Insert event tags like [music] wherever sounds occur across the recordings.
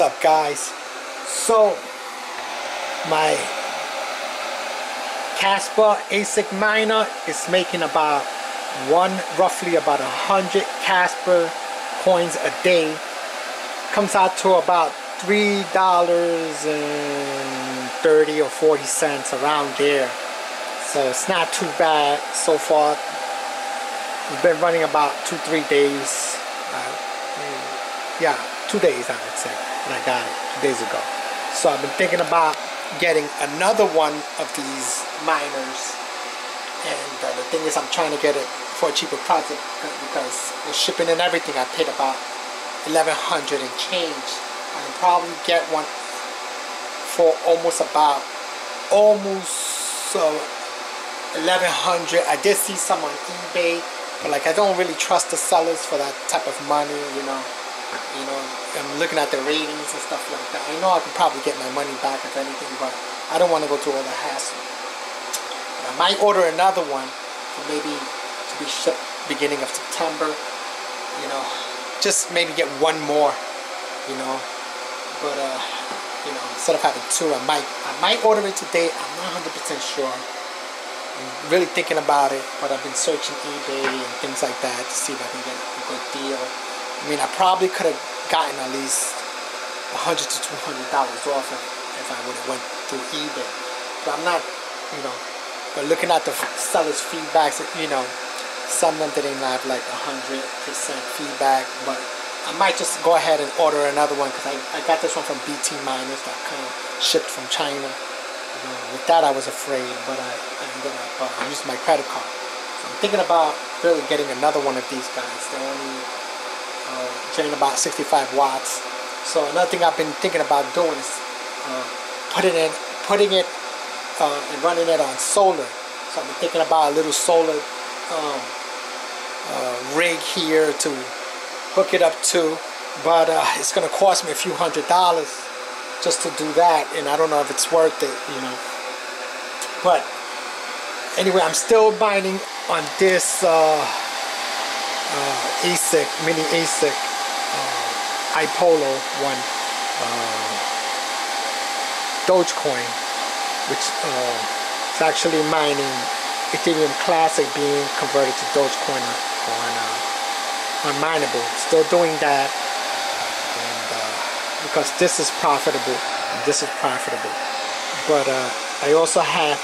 What's up guys? So my Kaspa ASIC miner is making about one roughly about a hundred Kaspa coins a day. Comes out to about three dollars and 30 or 40 cents around there. So it's not too bad so far. We've been running about two three days yeah two days I would say and I got it two days ago. So I've been thinking about getting another one of these miners and uh, the thing is I'm trying to get it for a cheaper price because the shipping and everything I paid about 1100 and change. I can probably get one for almost about almost uh, 1100 I did see some on eBay but like I don't really trust the sellers for that type of money you know you know I'm looking at the ratings and stuff like that I know I can probably get my money back if anything but I don't want to go through all the hassle but I might order another one for maybe to be shipped beginning of September you know just maybe get one more, you know. But uh, you know, instead of having two, I might I might order it today. I'm not 100% sure. I'm really thinking about it, but I've been searching eBay and things like that to see if I can get a good deal. I mean, I probably could have gotten at least 100 to 200 dollars off if, if I would have went through eBay. But I'm not, you know. But looking at the sellers' feedbacks, you know, some of them didn't have like 100% feedback, but I might just go ahead and order another one because I, I got this one from btminers.com, shipped from China. You know, with that I was afraid, but I, I ended up uh, using my credit card. So I'm thinking about really getting another one of these guys. They're only uh, drain about 65 watts. So another thing I've been thinking about doing is uh, putting it, putting it uh, and running it on solar. So I've been thinking about a little solar um, uh, rig here to hook it up to but uh, it's gonna cost me a few hundred dollars just to do that and I don't know if it's worth it you know but anyway I'm still mining on this uh, uh ASIC mini ASIC uh, iPollo one uh, Dogecoin which is actually mining Ethereum Classic being converted to Dogecoin on uh, unMineable. Still doing that, and uh, because this is profitable, this is profitable. But uh, I also have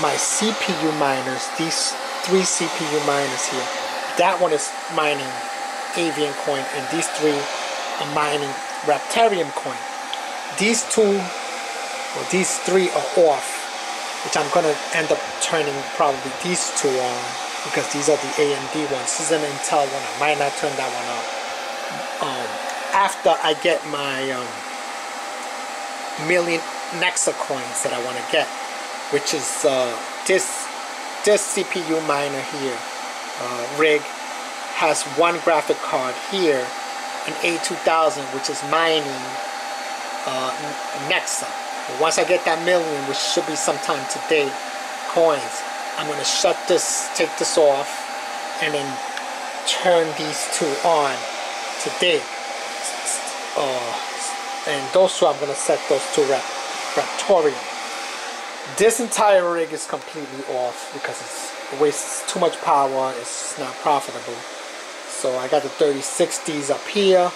my CPU miners. These three CPU miners here. That one is mining Avian coin, and these three are mining Raptoreum coin. These two, or these three are off, which I'm gonna end up turning probably these two on because these are the AMD ones. This is an Intel one. I might not turn that one on. Um, after I get my um, million Nexa coins that I want to get, which is uh, this this CPU miner here, uh, rig, has one graphic card here, an A2000, which is mining uh, Nexa. But once I get that million, which should be sometime today, coins, I'm going to shut this, take this off, and then turn these two on today. Uh, and those two, I'm going to set those two Raptoreum. This entire rig is completely off because it's, it wastes too much power. It's not profitable. So I got the 3060s up here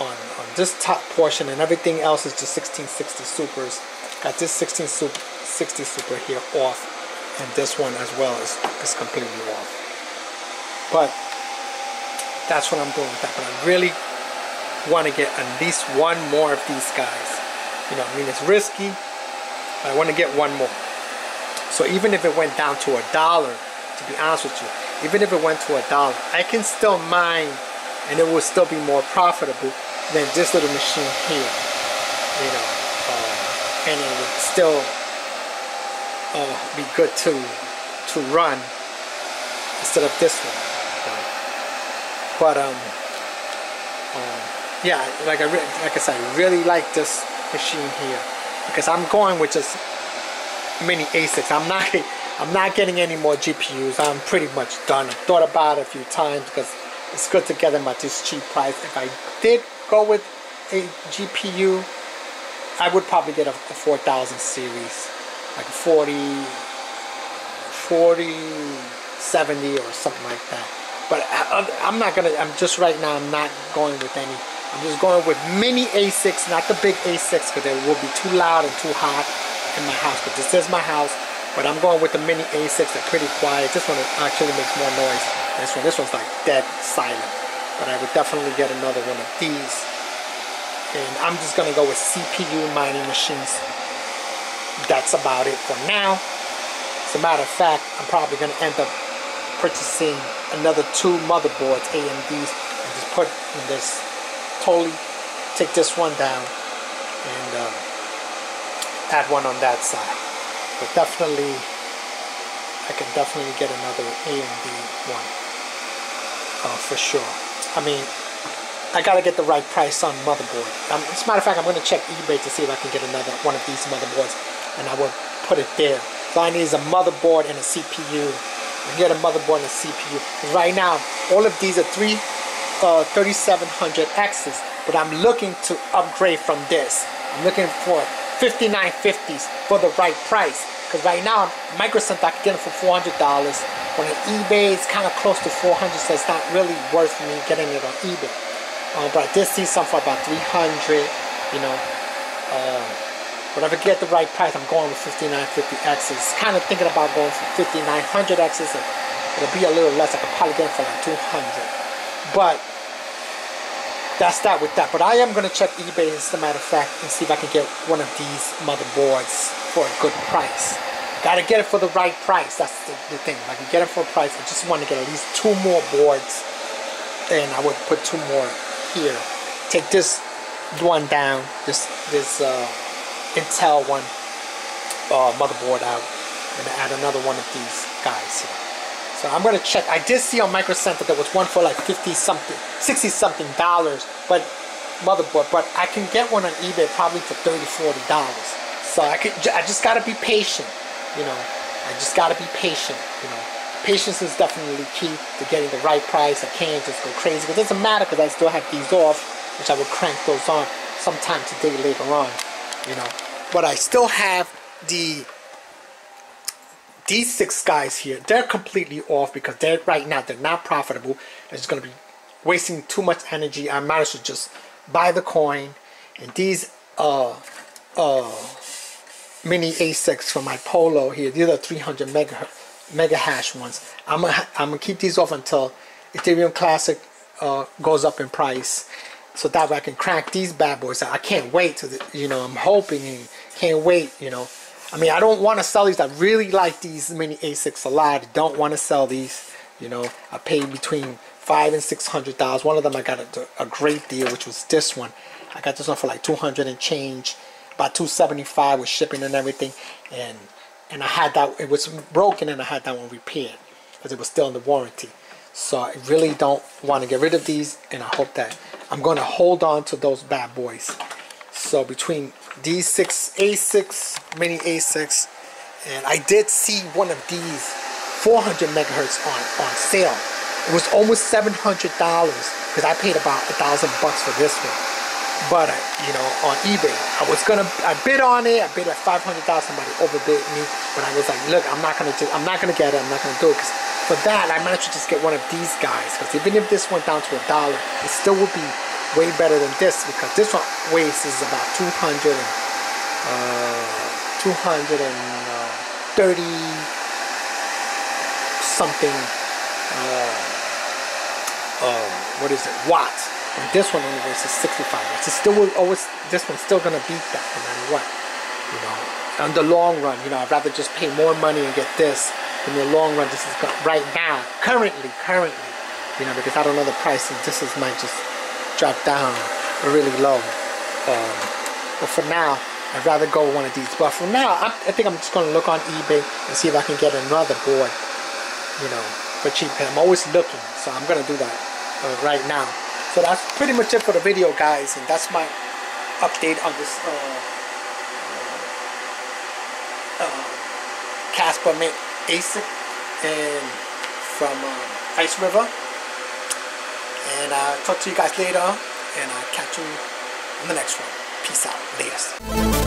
on, on this top portion and everything else is just 1660 supers. Got this 1660 super here off and this one as well is, is completely off. But that's what I'm doing with that. But I really want to get at least one more of these guys. You know, I mean, it's risky, but I want to get one more. So even if it went down to a dollar, to be honest with you, even if it went to a dollar, I can still mine and it will still be more profitable than this little machine here. You know, uh, and it would still uh, be good to to run instead of this one. But um, um yeah, like I like I said, I really like this machine here because I'm going with just mini ASICs. I'm not [laughs] I'm not getting any more GPUs. I'm pretty much done. I thought about it a few times because it's good to get them at this cheap price. If I did go with a GPU, I would probably get a, a 4000 series, like a 40, 40, 70 or something like that. But I, I'm not gonna. I'm just right now. I'm not going with any. I'm just going with mini ASICs, not the big ASICs, because it will be too loud and too hot in my house. But this is my house. But I'm going with the mini ASICs. They're pretty quiet. This one actually makes more noise. This one, this one's like dead silent. But I would definitely get another one of these. And I'm just gonna go with CPU mining machines. That's about it for now. As a matter of fact, I'm probably gonna end up purchasing another two motherboards, AMDs, and just put in this, totally take this one down and uh, add one on that side. But definitely, I can definitely get another AMD one uh, for sure. I mean, I gotta get the right price on motherboard. Um, as a matter of fact, I'm gonna check eBay to see if I can get another one of these motherboards, and I will put it there. So I need is a motherboard and a CPU get a motherboard and a CPU. Right now, all of these are three uh, 3700Xs, but I'm looking to upgrade from this. I'm looking for 5950s for the right price. Because right now, Micro Center, I can get them for $400. On eBay, it's kind of close to 400 so it's not really worth me getting it on eBay. Uh, but I did see some for about 300. you know. Uh, but if I get the right price, I'm going with 5950Xs. Kind of thinking about going for 5900Xs. It'll be a little less. I could probably get it for like 200. But that's that with that. But I am going to check eBay, as a matter of fact, and see if I can get one of these motherboards for a good price. Gotta get it for the right price. That's the, the thing. If I can get it for a price, I just want to get at least two more boards. And I would put two more here. Take this one down. This this uh, Intel one uh, motherboard out and add another one of these guys here. So I'm gonna check. I did see on Micro Center that was one for like 50 something, 60 something dollars, but motherboard. But I can get one on eBay probably for 30, 40 dollars. So I could, I just gotta be patient, you know. I just gotta be patient, you know. Patience is definitely key to getting the right price. I can't just go crazy. But it doesn't matter because I still have these off, which I will crank those on sometime today later on you know. But I still have the these six guys here. They're completely off because they're right now they're not profitable. It's going to be wasting too much energy. I might as well just buy the coin. And these uh uh mini ASICs from iPollo here. These are 300 mega mega hash ones. I'm gonna I'm gonna keep these off until Ethereum Classic uh, goes up in price so that way I can crank these bad boys out. I can't wait to, the, you know, I'm hoping and can't wait, you know. I mean, I don't want to sell these. I really like these mini ASICs a lot. I don't want to sell these. You know, I paid between five and six hundred dollars. One of them I got a, a, great deal, which was this one. I got this one for like two hundred and change, about two seventy five with shipping and everything. And and I had that. It was broken, and I had that one repaired because it was still in the warranty. So I really don't want to get rid of these, and I hope that I'm going to hold on to those bad boys. So between these six ASICs, mini ASICs, and I did see one of these 400 megahertz on, on sale. It was almost $700 because I paid about a thousand bucks for this one. But, uh, you know, on eBay, I was gonna, I bid on it. I bid at 500,000. Somebody overbid me, but I was like, look, I'm not gonna, do, I'm not gonna get it. I'm not gonna do it because for that, I managed to just get one of these guys. Because even if this went down to a dollar, it still would be way better than this. Because this one weighs is about 200 and, uh, 230 something, uh, uh, what is it, watts. And this one only weighs 65 watts. It's still always, this one's still gonna beat that no matter what. You know, on the long run, you know, I'd rather just pay more money and get this in the long run, this is right now, currently, currently, you know, because I don't know the price, and this is might just drop down really low. Um, but for now, I'd rather go one of these. But for now, I'm, i think I'm just going to look on eBay and see if I can get another board, you know, for cheap. I'm always looking, so I'm going to do that uh, right now. So that's pretty much it for the video, guys, and that's my update on this uh, uh, uh Kaspa Mint ASIC and from uh, ICERIVER. And I'll talk to you guys later and I'll catch you on the next one. Peace out. Latest.